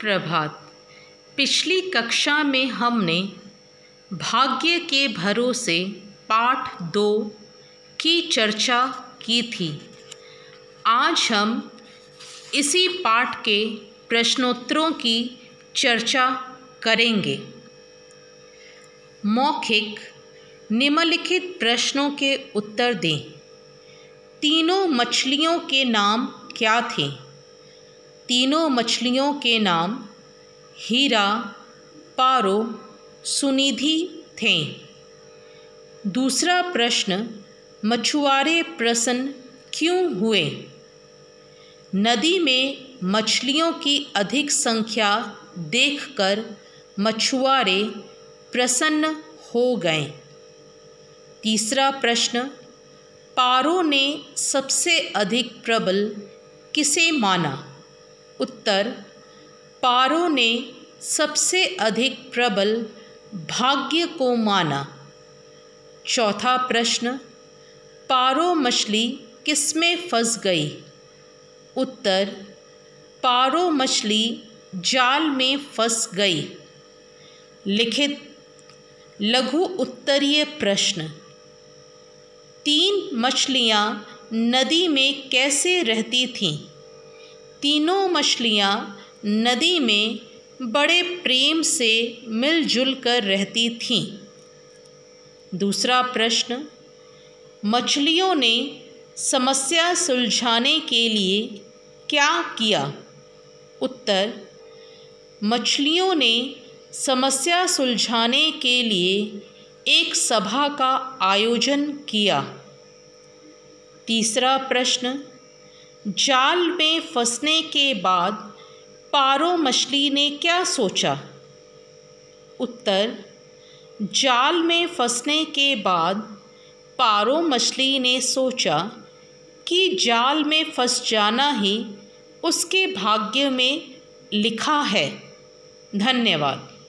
सुप्रभात। पिछली कक्षा में हमने भाग्य के भरोसे पाठ दो की चर्चा की थी। आज हम इसी पाठ के प्रश्नोत्तरों की चर्चा करेंगे। मौखिक निम्नलिखित प्रश्नों के उत्तर दें। तीनों मछलियों के नाम क्या थे? तीनों मछलियों के नाम हीरा, पारो, सुनिधि थे। दूसरा प्रश्न, मछुआरे प्रसन्न क्यों हुए? नदी में मछलियों की अधिक संख्या देखकर मछुआरे प्रसन्न हो गए। तीसरा प्रश्न, पारो ने सबसे अधिक प्रबल किसे माना? उत्तर, पारो ने सबसे अधिक प्रबल भाग्य को माना। चौथा प्रश्न, पारो मछली किसमें फंस गई? उत्तर, पारो मछली जाल में फंस गई। लिखित, लघु उत्तरीय प्रश्न, तीन मछलियाँ नदी में कैसे रहती थीं? तीनों मछलियाँ नदी में बड़े प्रेम से मिलजुल कर रहती थीं। दूसरा प्रश्न, मछलियों ने समस्या सुलझाने के लिए क्या किया? उत्तर, मछलियों ने समस्या सुलझाने के लिए एक सभा का आयोजन किया। तीसरा प्रश्न जाल में फंसने के बाद पारो मछली ने क्या सोचा? उत्तर, जाल में फंसने के बाद पारो मछली ने सोचा कि जाल में फंस जाना ही उसके भाग्य में लिखा है। धन्यवाद।